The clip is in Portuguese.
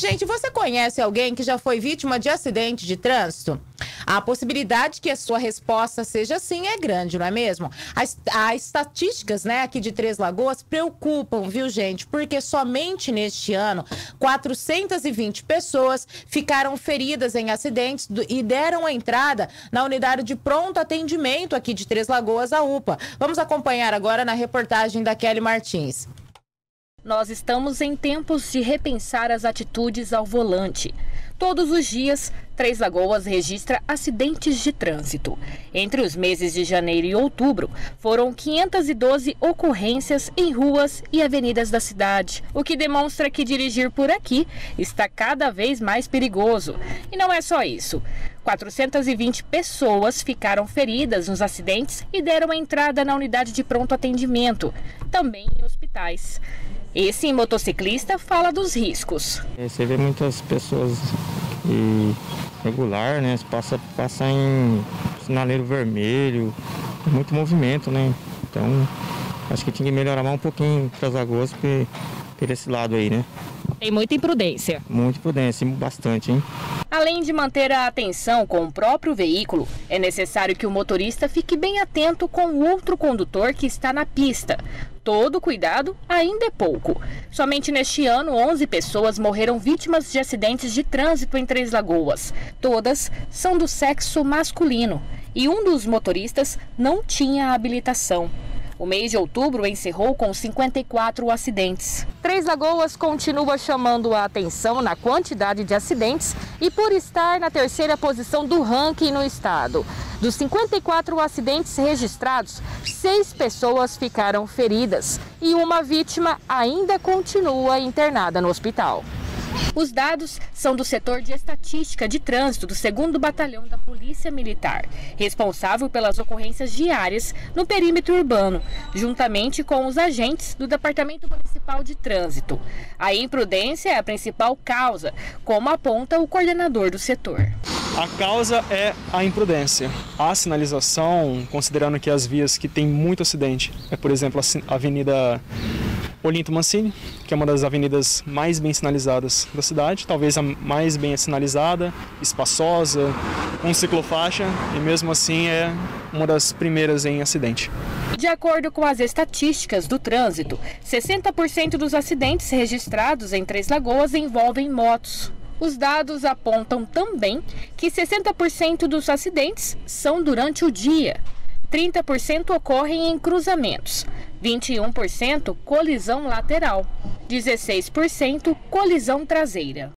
Gente, você conhece alguém que já foi vítima de acidente de trânsito? A possibilidade que a sua resposta seja sim é grande, não é mesmo? As, as estatísticas, né, aqui de Três Lagoas preocupam, viu, gente? Porque somente neste ano, 420 pessoas ficaram feridas em acidentes do, e deram entrada na unidade de pronto atendimento aqui de Três Lagoas, a UPA. Vamos acompanhar agora na reportagem da Kelly Martins. Nós estamos em tempos de repensar as atitudes ao volante. Todos os dias, Três Lagoas registra acidentes de trânsito. Entre os meses de janeiro e outubro, foram 512 ocorrências em ruas e avenidas da cidade, o que demonstra que dirigir por aqui está cada vez mais perigoso. E não é só isso. 420 pessoas ficaram feridas nos acidentes e deram entrada na unidade de pronto atendimento, também em hospitais. Esse motociclista fala dos riscos. Você vê muitas pessoas regular, né? Passa, passa em sinaleiro vermelho, muito movimento, né? Então acho que tinha que melhorar mais um pouquinho para as lagoas por esse lado aí, né? Tem muita imprudência. Muita imprudência, bastante, hein? Além de manter a atenção com o próprio veículo, é necessário que o motorista fique bem atento com o outro condutor que está na pista. Todo cuidado ainda é pouco. Somente neste ano, 11 pessoas morreram vítimas de acidentes de trânsito em Três Lagoas. Todas são do sexo masculino. E um dos motoristas não tinha habilitação. O mês de outubro encerrou com 54 acidentes. Três Lagoas continua chamando a atenção na quantidade de acidentes e por estar na terceira posição do ranking no estado. Dos 54 acidentes registrados, seis pessoas ficaram feridas e uma vítima ainda continua internada no hospital. Os dados são do setor de estatística de trânsito do 2 Batalhão da Polícia Militar, responsável pelas ocorrências diárias no perímetro urbano, juntamente com os agentes do Departamento Municipal de Trânsito. A imprudência é a principal causa, como aponta o coordenador do setor. A causa é a imprudência. A sinalização, considerando que as vias que têm muito acidente, é por exemplo a Avenida Olinto Mancini, que é uma das avenidas mais bem sinalizadas da cidade, talvez a mais bem sinalizada, espaçosa, com ciclofaixa e mesmo assim é uma das primeiras em acidente. De acordo com as estatísticas do trânsito, 60% dos acidentes registrados em Três Lagoas envolvem motos. Os dados apontam também que 60% dos acidentes são durante o dia, 30% ocorrem em cruzamentos, 21% colisão lateral, 16% colisão traseira.